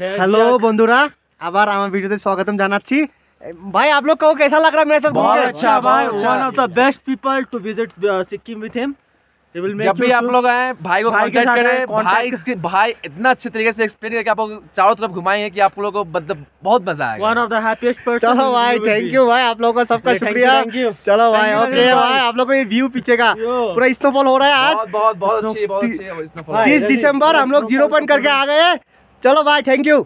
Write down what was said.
Hello বন্ধুরা আবার আমার ভিডিওতে স্বাগতম জানাচ্ছি ভাই आप लोग को कैसा लग रहा है मेरे साथ घूम बहुत के? अच्छा, भाई बहुत अच्छा। One of the best people to visit Sikkim with him they will जब भी आप लोग आए भाई को भाई के कांटेक्ट साथ करें आए, भाई contact के- भाई इतना अच्छे तरीके से एक्सप्लेन करके आपको चारों तरफ घुमाएंगे कि आप लोगों को मतलब बहुत मजा आएगा one of the happiest person चलो भाई थैंक यू भाई आप लोगों का सबका Thank you, शुक्रिया thank you. चलो भाई Thank you okay very much. भाई आप लोग को ये व्यू पीछे का Yo. पूरा स्नोफॉल हो रहा है आज बहुत बहुत बहुत Snow- अच्छी बहुत ती- अच्छी है वो snowfall। भाई, तीस रवि, दिसंबर हम लोग snowfall जीरो पॉइंट करके आ गए चलो बाय थैंक यू